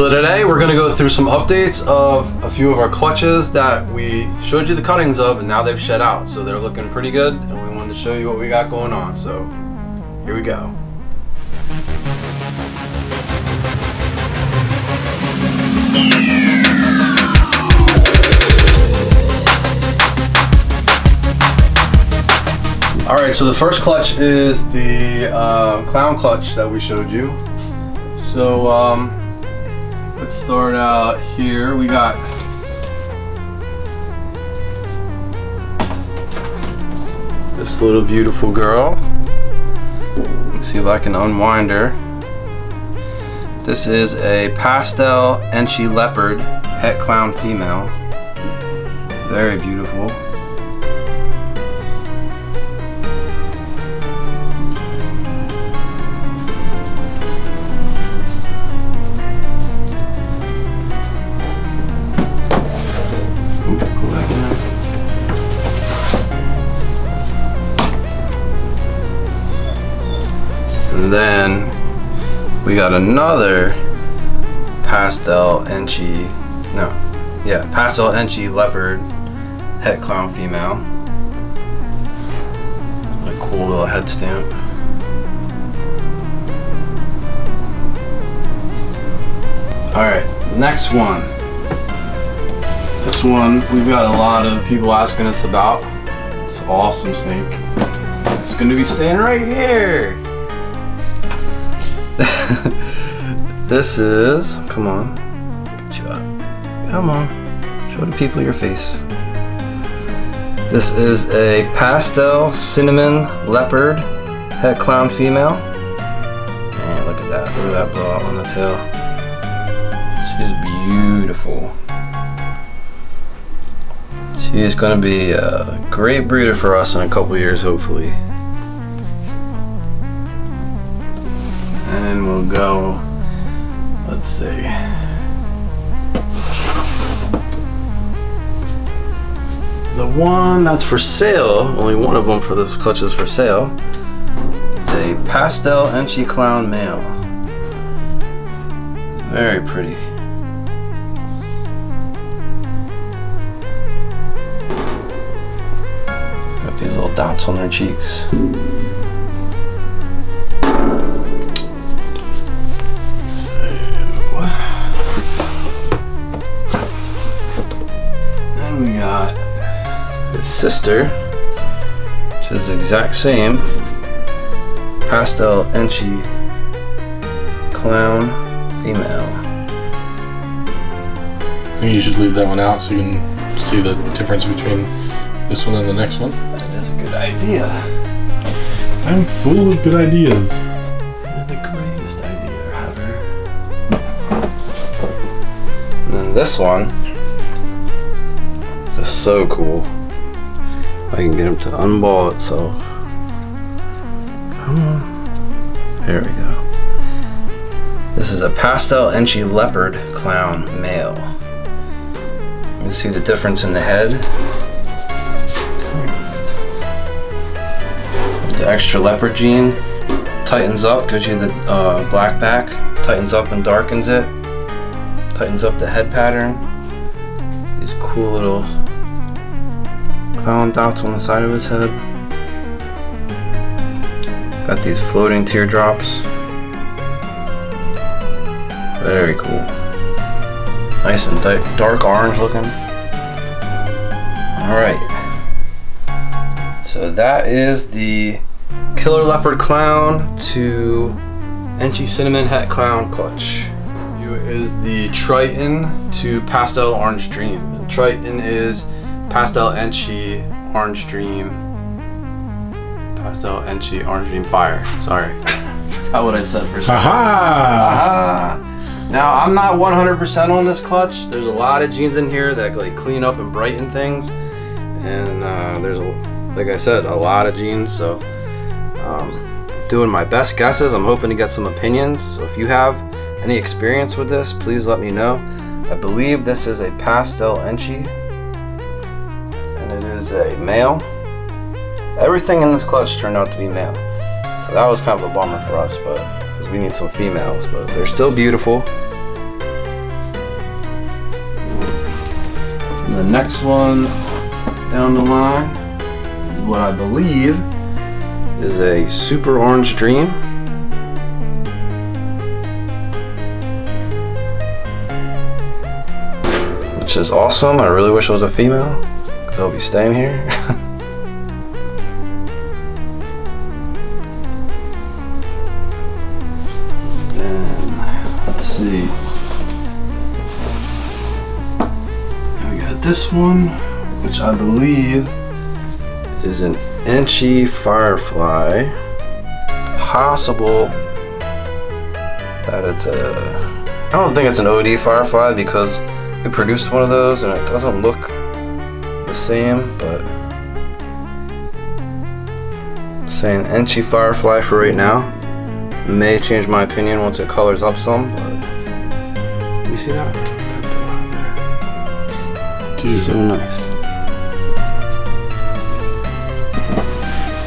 So today we're gonna go through some updates of a few of our clutches that we showed you the cuttings of and now they've shed out. So they're looking pretty good and we wanted to show you what we got going on. So here we go. All right, so the first clutch is the uh, clown clutch that we showed you. So um, let's start out here. We got this little beautiful girl. Let's see if I can unwind her. This is a pastel Enchi leopard het clown female. Very beautiful. And then we got another pastel Enchi, no, yeah, pastel Enchi leopard het clown female. A cool little head stamp. All right, next one. This one we've got a lot of people asking us about. It's awesome snake. It's gonna be staying right here. this is, come on, get you up. Come on, show the people your face. This is a pastel cinnamon leopard het clown female. And look at that, look at that blowout on the tail. She's beautiful. She is going to be a great breeder for us in a couple years, hopefully. And we'll go, let's see. The one that's for sale, only one of them for this clutch is for sale, is a Pastel Enchi Clown male. Very pretty. Got these little dots on their cheeks. Sister, which is the exact same. Pastel Enchi Clown Female. I think you should leave that one out so you can see the difference between this one and the next one. That is a good idea. I'm full of good ideas. You're the greatest idea ever. And then this one, just so cool. I can get him to unball itself. Come on. There we go. This is a pastel Enchi leopard clown male. You can see the difference in the head. The extra leopard gene tightens up, gives you the uh, black back, tightens up and darkens it, tightens up the head pattern. These cool little clown dots on the side of his head. Got these floating teardrops. Very cool. Nice and dark orange looking. Alright. So that is the Killer Leopard Clown to Enchi Cinnamon Het Clown Clutch. Here is the Triton to Pastel Orange Dream. Triton is Pastel Enchi Orange Dream. Pastel Enchi Orange Dream Fire. Sorry. Forgot what I said for a second. Haha! Ah. Now I'm not 100% on this clutch. There's a lot of genes in here that like clean up and brighten things, and uh, there's a, like I said, a lot of genes. So um, doing my best guesses. I'm hoping to get some opinions. So if you have any experience with this, please let me know. I believe this is a pastel enchi, and it is a male. Everything in this clutch turned out to be male. So that was kind of a bummer for us, but we need some females, but they're still beautiful. And the next one down the line is what I believe is a super orange dream. Which is awesome. I really wish it was a female because I'll be staying here. and let's see. And we got this one, which I believe is an Enchi Firefly. Possible that it's a. I don't think it's an OD Firefly because we produced one of those and it doesn't look the same, but. I'm saying Enchi Firefly for right now. May change my opinion once it colors up some, but. You see that? Dude. So nice.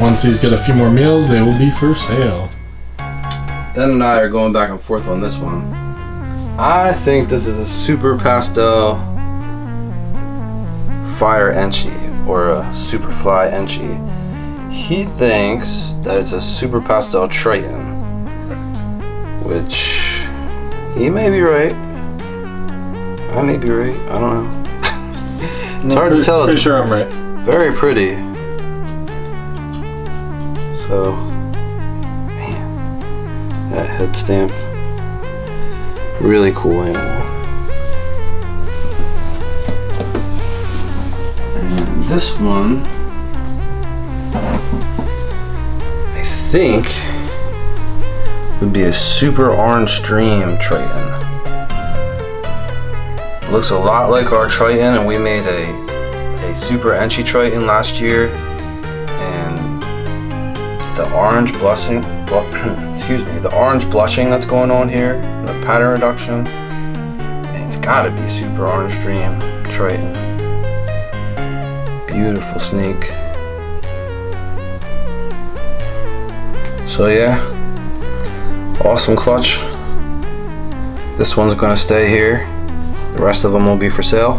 Once these get a few more meals, they will be for sale. Dan and I are going back and forth on this one. I think this is a super pastel fire enchi or a superfly enchi. He thinks that it's a super pastel triton, which he may be right. I may be right. I don't know. it's hard to Pretty- tell. Pretty sure I'm right. Very pretty. So, man, that head stamp, really cool animal. And this one, I think, would be a super orange dream Triton. Looks a lot like our Triton, and we made a a super Enchi Triton last year, and the orange blushing, blu- excuse me, the orange blushing that's going on here, the pattern reduction, it's gotta be super orange dream Triton. Beautiful snake. So yeah, awesome clutch. This one's gonna stay here. The rest of them will be for sale.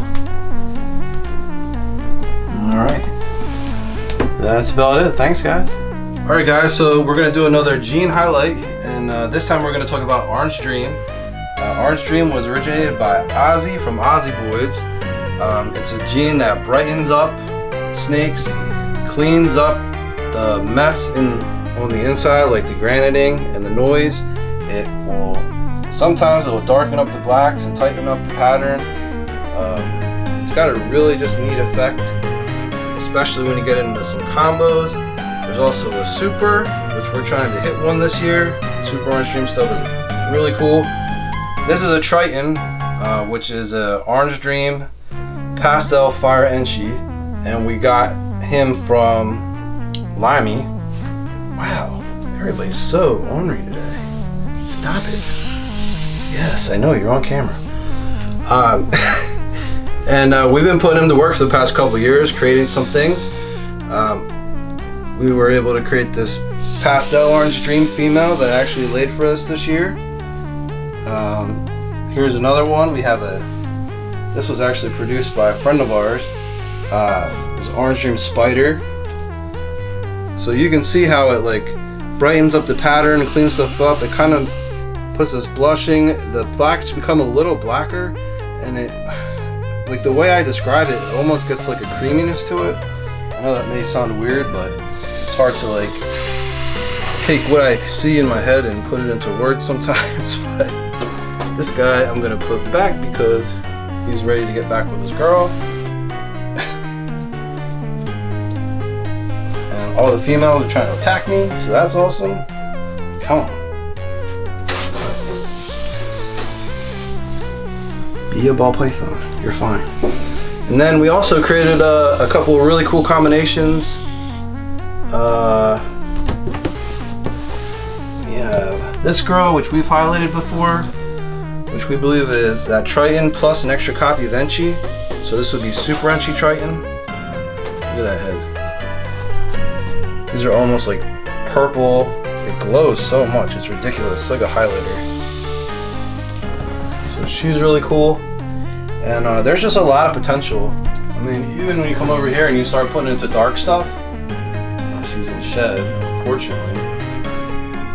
Alright. That's about it. Thanks, guys. Alright, guys, so we're to do another gene highlight, and uh, this time we're to talk about Orange Dream. Uh, Orange Dream was originated by Ozzy from Ozzy Boys. Um, it's a gene that brightens up snakes, cleans up the mess in on the inside, like the graniting and the noise. It will sometimes it will darken up the blacks and tighten up the pattern. Um, it's got a really just neat effect especially when you get into some combos. There's also a super, which we're trying to hit one this year. Super Orange Dream stuff is really cool. This is a Triton, uh, which is a Orange Dream Pastel Fire Enchi, and we got him from Limey. Wow, everybody's so ornery today. Stop it. Yes, I know you're on camera. Um, and uh, we've been putting him to work for the past couple years, creating some things. Um, we were able to create this pastel orange dream female that actually laid for us this year. Um, here's another one. We have a. This was actually produced by a friend of ours. Uh, this orange dream spider. So you can see how it like brightens up the pattern and cleans stuff up. It kind of puts this blushing. The blacks become a little blacker, and it like the way I describe it, it almost gets like a creaminess to it. I know that may sound weird, but it's hard to like take what I see in my head and put it into words sometimes. But this guy I'm gonna put back because he's ready to get back with his girl. All the females are trying to attack me, so that's awesome. Come on. Be a ball python. You're fine. And then we also created a, a couple of really cool combinations. Uh, we have this girl, which we've highlighted before, which we believe is that Triton plus an extra copy of Enchi. So this would be Super Enchi Triton. Look at that head. These are almost like purple. It glows so much. It's ridiculous. It's like a highlighter. So she's really cool. And uh, there's just a lot of potential I mean, even when you come over here and you start putting into dark stuff, she's in shed, unfortunately.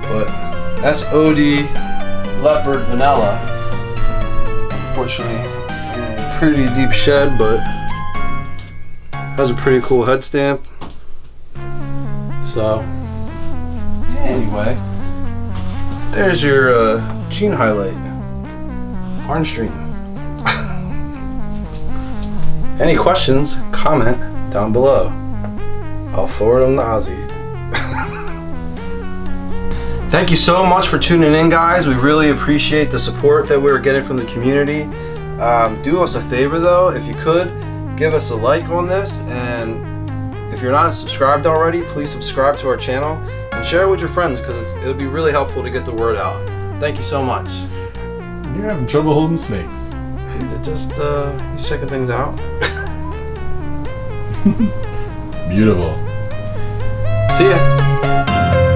But that's OD Leopard Vanilla. Unfortunately, pretty deep shed, but has a pretty cool head stamp. So, anyway, there's your uh, gene highlight. Orange Stream. Any questions, comment down below. I'll forward them to Ozzy. Thank you so much for tuning in, guys. We really appreciate the support that we're getting from the community. Um, do us a favor, though, if you could, give us a like on this. And if you're not subscribed already, please subscribe to our channel and share it with your friends because it'll be really helpful to get the word out. Thank you so much. You're having trouble holding snakes. These are just, uh, he's checking things out. Beautiful. See ya.